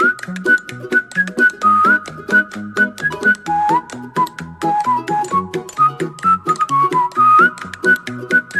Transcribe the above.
Thank you.